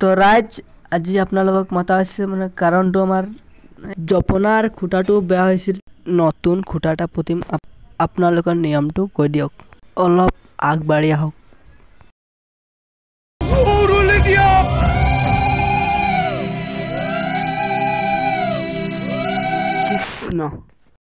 তো ৰাইজ আজি আপোনালোকক মতা হৈছে মানে কাৰণটো আমাৰ জপনাৰ খুটাটো বেয়া হৈছিল। নতুন খুটা এটা পুতিম আপোনালোকৰ নিয়মটো কৈ দিয়ক। অলপ আগবাঢ়ি আহক। কৃষ্ণ